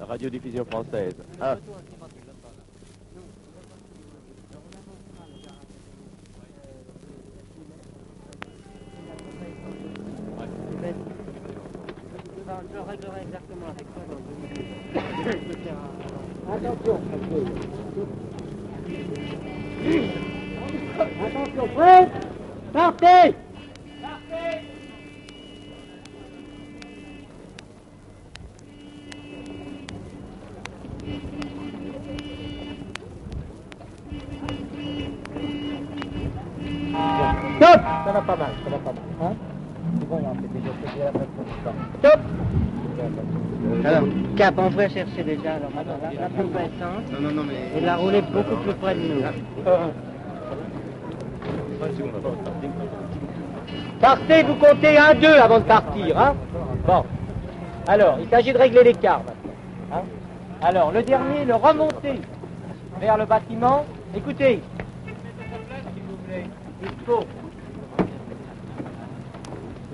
Radiodiffusion française. Ah. Je réglerai exactement avec toi Attention, Attention, prêt Partez alors, Cap, on va chercher déjà, alors, attends, la, la pompe à essence. Non, non, non, mais... Et la rouler beaucoup plus près de nous. Partez, vous comptez un, deux avant de partir, hein Bon. Alors, il s'agit de régler l'écart maintenant. Hein Alors, le dernier, le remonter vers le bâtiment. Écoutez. Il faut.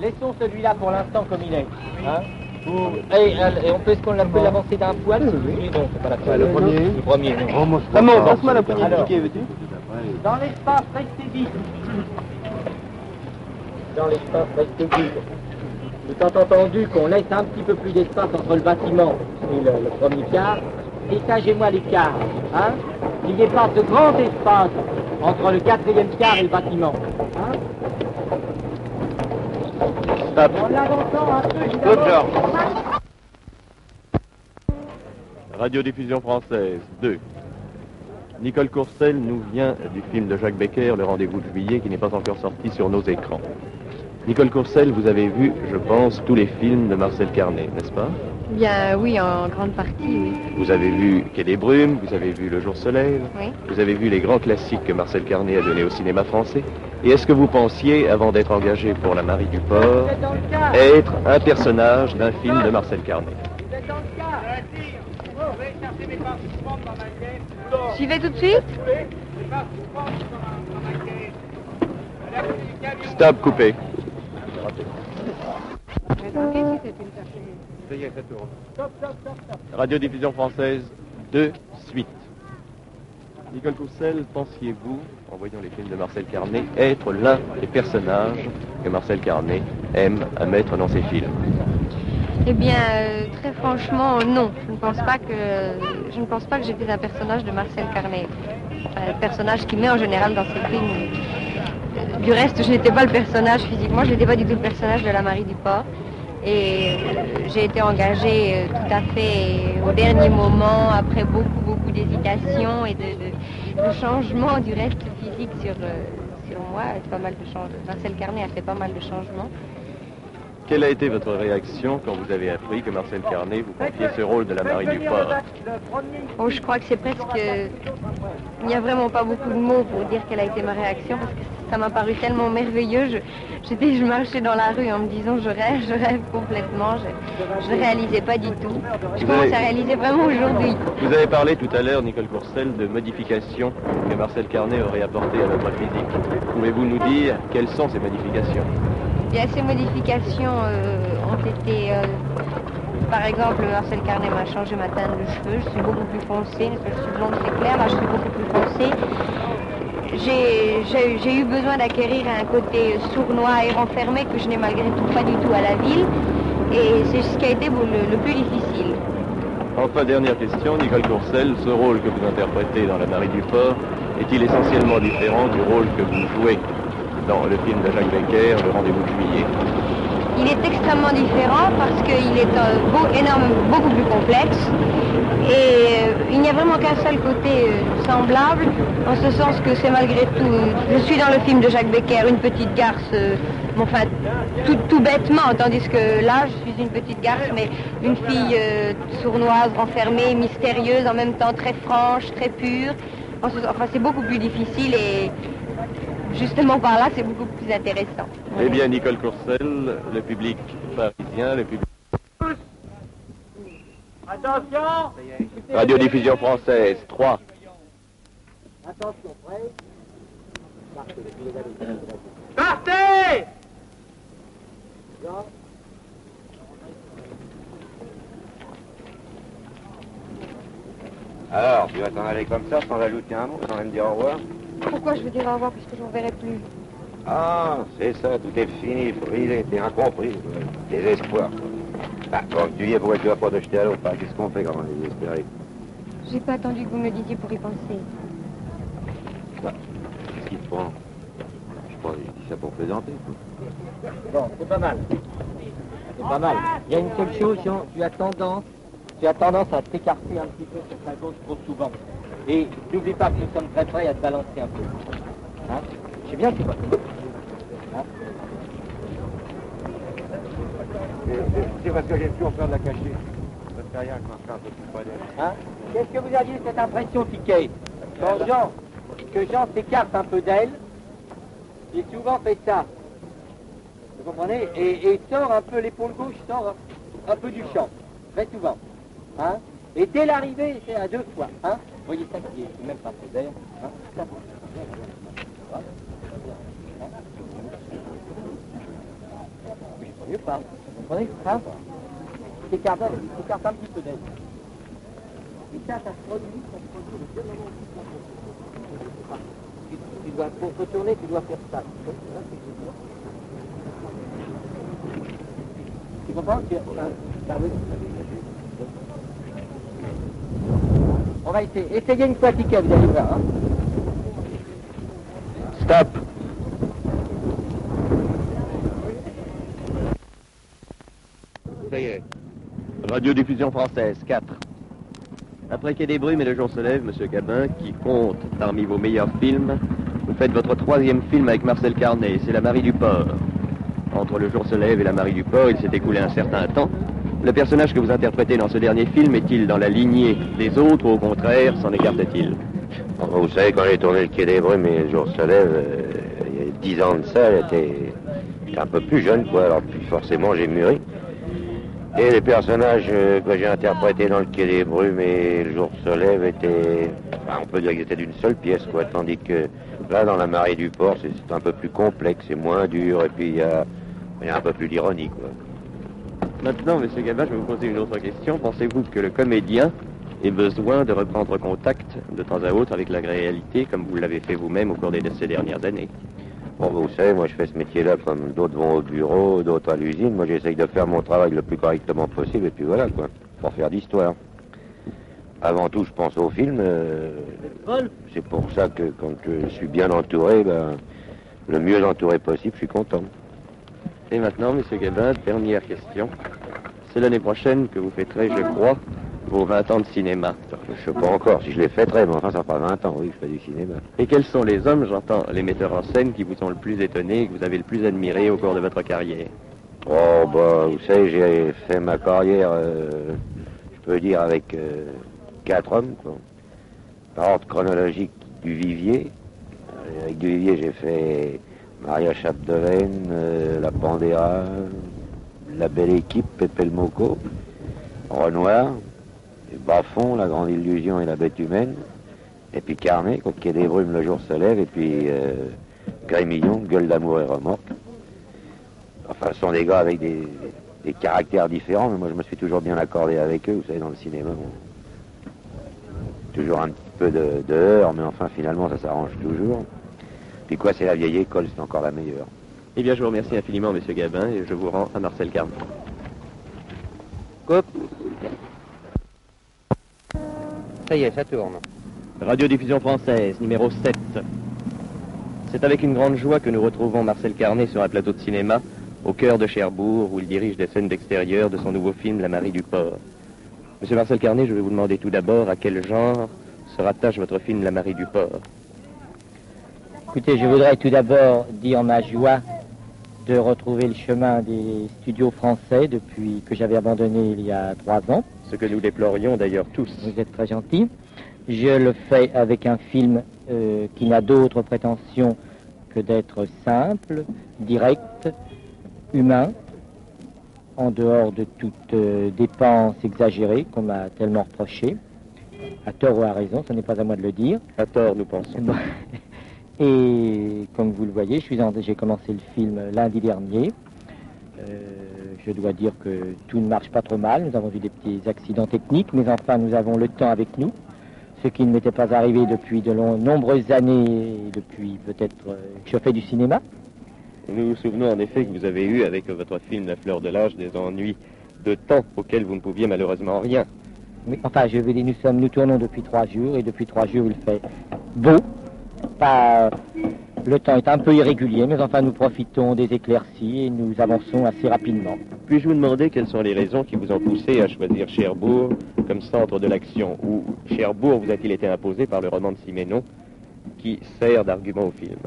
Laissons celui-là pour l'instant comme il est. Hein et, et on peut ce qu'on l'appelle l'avancer d'un poil Oui, non, c'est pas la peine. le premier. Le premier, non. Ah, bon, passe-moi la poignée piquet, veux-tu Dans l'espace, restez vide. Dans l'espace, restez vide. Étant entendu qu'on laisse un petit peu plus d'espace entre le bâtiment et le, le premier quart, dégagez-moi l'écart. Hein Qu'il n'y ait pas de grand espace entre le quatrième quart et le bâtiment. Hein Radiodiffusion française 2. Nicole Courcel nous vient du film de Jacques Becker, Le rendez-vous de juillet, qui n'est pas encore sorti sur nos écrans. Nicole Courcel, vous avez vu, je pense, tous les films de Marcel Carnet, n'est-ce pas? Bien, oui, en grande partie, oui. Vous avez vu Quai des Brumes, vous avez vu Le jour se lève, Oui. vous avez vu les grands classiques que Marcel Carnet a donnés au cinéma français. Et est-ce que vous pensiez, avant d'être engagé pour La Marie du Port, être un personnage d'un film de Marcel Carnet Vous êtes dans le quart. J'y vais tout de suite Stop, coupé. Radiodiffusion française 2, suite. Nicole Coussel, pensiez-vous, en voyant les films de Marcel Carnet, être l'un des personnages que Marcel Carnet aime à mettre dans ses films? Eh bien, euh, très franchement, non. Je ne pense pas que je ne pense pas que j'étais un personnage de Marcel Carnet. Un personnage qui met en général dans ses films. Euh, Du reste, je n'étais pas le personnage physiquement, je n'étais pas du tout le personnage de la Marie du Port. Et euh, j'ai été engagée euh, tout à fait au dernier moment, après beaucoup, beaucoup d'hésitation et de, changements du reste physique sur, euh, moi. Pas mal de. Marcel Carnet a fait pas mal de changements. Quelle a été votre réaction quand vous avez appris que Marcel Carnet vous confiait ce rôle de la Marie du Port Oh, je crois que c'est presque... Il n'y a vraiment pas beaucoup de mots pour dire quelle a été ma réaction parce que ça m'a paru tellement merveilleux. Je, j'étais, je marchais dans la rue en me disant je rêve, je rêve complètement. Je ne réalisais pas du tout. Je Vous commence avez- à réaliser vraiment aujourd'hui. Vous avez parlé tout à l'heure, Nicole Courcel, de modifications que Marcel Carnet aurait apportées à votre physique. Pouvez-vous nous dire quelles sont ces modifications? Bien, ces modifications euh, ont été... euh, par exemple, Marcel Carnet m'a changé ma teinte de cheveux. Je suis beaucoup plus foncée. Je suis blonde, c'est clair. Là, je suis beaucoup plus foncée. J'ai- eu besoin d'acquérir un côté sournois et renfermé que je n'ai malgré tout pas du tout à la ville. Et c'est ce qui a été le, plus difficile. Enfin, dernière question, Nicole Courcel, ce rôle que vous interprétez dans La Marie du Port est-il essentiellement différent du rôle que vous jouez? Le film de Jacques Becker, Le rendez-vous de juillet Il est extrêmement différent parce qu'il est euh, beau, énorme, beaucoup plus complexe. Et euh, il n'y a vraiment qu'un seul côté euh, semblable, en ce sens que c'est malgré tout, je suis dans le film de Jacques Becker, une petite garce, enfin, tout, tout bêtement, tandis que là, je suis une petite garce, mais une fille sournoise, renfermée, mystérieuse, en même temps très franche, très pure. En ce- enfin, c'est beaucoup plus difficile et justement par là, c'est beaucoup plus intéressant. Eh bien, Nicole Courcel, le public parisien, le public... Attention Radiodiffusion française, 3. Attention, prêt Partez Alors, tu vas t'en aller comme ça, sans ajouter un mot, sans même dire au revoir Pourquoi je veux dire au revoir puisque je ne verrai plus Ah, c'est ça, tout est fini, brisé, t'es incompris, désespoir. Bah, quand tu y es, pourquoi tu vas pas te jeter à l'eau? Qu'est-ce qu'on fait quand on est désespéré? J'ai pas attendu que vous me disiez pour y penser. Bah, qu'est-ce qui te prend? Je crois que je dis ça pour plaisanter. Bon, c'est pas mal. C'est pas mal. Il y a une seule chose, tu as tendance, tu as tendance à t'écarter un petit peu sur ta gauche trop souvent. Et n'oublie pas que nous sommes très prêts à te balancer un peu. Hein? Je sais bien que c'est pas hein? C'est parce que j'ai toujours peur de la cacher. Ça fait rien un peu plus pas d'elle. Hein? Qu'est-ce que vous aviez cette impression, Piquet Quand Jean, que Jean s'écarte un peu d'elle, j'ai souvent fait ça. Vous comprenez? Et, et sort un peu l'épaule gauche, sort un peu du champ. Très souvent. Hein? Et dès l'arrivée, c'est à deux fois. Hein? Vous voyez ça qui est même pas fait d'ailleurs. Hein? Ça. Mieux pas. Vous comprenez hein T'écartes t'écartes un petit peu d'elle. Et ça, ça se produit, ça se produit le deux moments. Tu, tu dois, pour retourner, tu dois faire ça. Tu c'est comprends? Tu, hein. On va essayer. Essayez une fois ticket, vous allez voir. Hein. Stop Ça y est. Radiodiffusion française, 4. Après Quai des Brumes et Le Jour se lève, Monsieur Gabin, qui compte parmi vos meilleurs films, vous faites votre troisième film avec Marcel Carnet, c'est La Marie du Port. Entre Le Jour se lève et La Marie du Port, il s'est écoulé un certain temps. Le personnage que vous interprétez dans ce dernier film est-il dans la lignée des autres ou au contraire s'en écarte-t-il vous savez, quand j'ai tourné le Quai des Brumes et Le Jour se lève, euh, il y a dix ans de ça, j'étais un peu plus jeune, quoi. Alors, puis forcément, j'ai mûri. Et les personnages euh, que j'ai interprétés dans le Quai des Brumes et Le Jour se lève étaient, enfin, on peut dire qu'ils étaient d'une seule pièce, quoi. Tandis que là, dans La Marée du Port, c'est un peu plus complexe, c'est moins dur, et puis il y a, y a un peu plus d'ironie, quoi. Maintenant, Monsieur Gabin, je vais vous poser une autre question. Pensez-vous que le comédien ait besoin de reprendre contact de temps à autre avec la réalité, comme vous l'avez fait vous-même au cours des, de ces dernières années? Bon, vous savez, moi je fais ce métier-là comme d'autres vont au bureau, d'autres à l'usine. Moi j'essaye de faire mon travail le plus correctement possible et puis voilà quoi, pour faire d'histoire. Avant tout, je pense au film. euh, c'est pour ça que quand je suis bien entouré, ben, le mieux entouré possible, je suis content. Et maintenant, Monsieur Gabin, dernière question. C'est l'année prochaine que vous fêterez, je crois, vos 20 ans de cinéma. Je sais pas encore si je fait très, mais enfin ça fera 20 ans, oui, que je fais du cinéma. Et quels sont les hommes, j'entends, les metteurs en scène qui vous ont le plus étonné, que vous avez le plus admiré au cours de votre carrière? Oh, bah, vous savez, j'ai fait ma carrière, euh, je peux dire, avec euh, quatre hommes, quoi. Par ordre chronologique du Vivier. Euh, Avec du Vivier, j'ai fait Maria Chapdelaine, euh, La Pandéra, La Belle Équipe, Pépé le Moco, Renoir, Bafon, La Grande Illusion et La Bête Humaine, et puis Carnet, Coquet des Brumes, Le Jour se lève, et puis euh, Grémillon, Gueule d'amour et remorque. Enfin, ce sont des gars avec des, caractères différents, mais moi je me suis toujours bien accordé avec eux. Vous savez, dans le cinéma, toujours un petit peu de, de mais enfin finalement ça s'arrange toujours. Puis quoi, c'est la vieille école, c'est encore la meilleure. Eh bien, je vous remercie infiniment, Monsieur Gabin, et je vous rends à Marcel Carnet. Coupe. Ça y est, ça tourne. Radiodiffusion française, numéro 7. C'est avec une grande joie que nous retrouvons Marcel Carnet sur un plateau de cinéma, au cœur de Cherbourg, où il dirige des scènes d'extérieur de son nouveau film La Marie du Port. Monsieur Marcel Carnet, je vais vous demander tout d'abord à quel genre se rattache votre film La Marie du Port. Écoutez, je voudrais tout d'abord dire ma joie de retrouver le chemin des studios français depuis que j'avais abandonné il y a trois ans. Ce que nous déplorions d'ailleurs tous. Vous êtes très gentil. Je le fais avec un film euh, qui n'a d'autre prétention que d'être simple, direct, humain, en dehors de toute euh, dépense exagérée qu'on m'a tellement reproché, à tort ou à raison, ce n'est pas à moi de le dire. À tort, nous pensons. Bon. Et comme vous le voyez, j'ai commencé le film lundi dernier. Euh, je dois dire que tout ne marche pas trop mal. Nous avons eu des petits accidents techniques, mais enfin, nous avons le temps avec nous ce qui ne m'était pas arrivé depuis de nombreuses années, depuis peut-être euh, que je fais du cinéma. Nous nous souvenons en effet que vous avez eu avec votre film La fleur de l'âge des ennuis de temps auxquels vous ne pouviez malheureusement rien. Enfin, je veux dire, nous sommes, nous tournons depuis trois jours et depuis trois jours il fait beau, pas le temps est un peu irrégulier, mais enfin nous profitons des éclaircies et nous avançons assez rapidement. Puis-je vous demander quelles sont les raisons qui vous ont poussé à choisir Cherbourg comme centre de l'action Ou Cherbourg vous a-t-il été imposé par le roman de Siménon qui sert d'argument au film?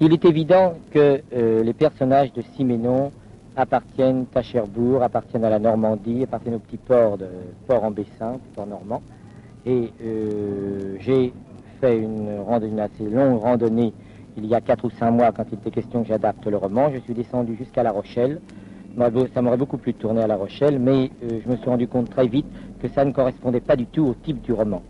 Il est évident que euh, les personnages de Siménon appartiennent à Cherbourg, appartiennent à la Normandie, appartiennent au petit port de port en Bessin, port normand. Et euh, j'ai une randonnée assez longue randonnée il y a 4 ou 5 mois quand il était question que j'adapte le roman. Je suis descendu jusqu'à La Rochelle. Ça m'aurait beaucoup plu de tourner à La Rochelle, mais euh, je me suis rendu compte très vite que ça ne correspondait pas du tout au type du roman.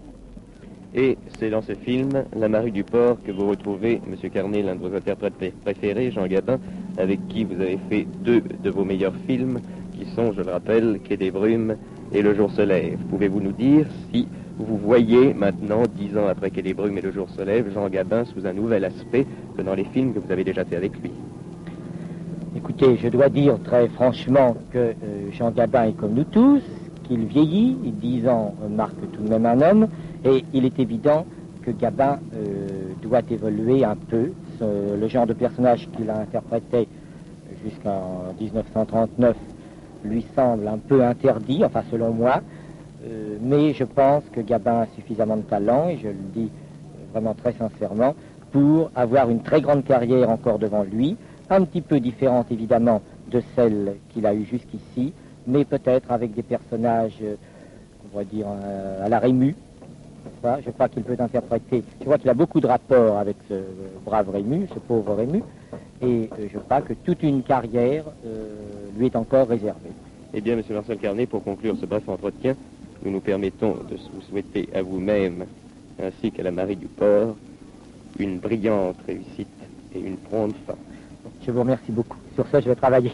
Et c'est dans ce film, La Marie du Port, que vous retrouvez, M. Carnet, l'un de vos interprètes préférés, Jean Gabin, avec qui vous avez fait deux de vos meilleurs films, qui sont, je le rappelle, Quai des Brumes et Le Jour se lève. Pouvez-vous nous dire si vous voyez maintenant, dix ans après Quai des Brumes et Le Jour se lève, Jean Gabin sous un nouvel aspect que dans les films que vous avez déjà fait avec lui Écoutez, je dois dire très franchement que euh, Jean Gabin est comme nous tous, qu'il vieillit, dix ans marque tout de même un homme, et il est évident que Gabin euh, doit évoluer un peu. le genre de personnage qu'il a interprété jusqu'en 1939 lui semble un peu interdit, enfin selon moi, euh, mais je pense que Gabin a suffisamment de talent, et je le dis vraiment très sincèrement, pour avoir une très grande carrière encore devant lui, un petit peu différente évidemment de celle qu'il a eue jusqu'ici, mais peut-être avec des personnages, euh, on va dire, euh, à la Rému. Je crois qu'il peut interpréter, je crois qu'il a beaucoup de rapports avec ce brave Rému, ce pauvre Rému, et je crois que toute une carrière lui est encore réservée. Eh bien, Monsieur Marcel Carnet, pour conclure ce bref entretien, nous nous permettons de vous souhaiter à vous-même, ainsi qu'à la Marie du Port, une brillante réussite et une prompte fin. Je vous remercie beaucoup. Sur ça, je vais travailler.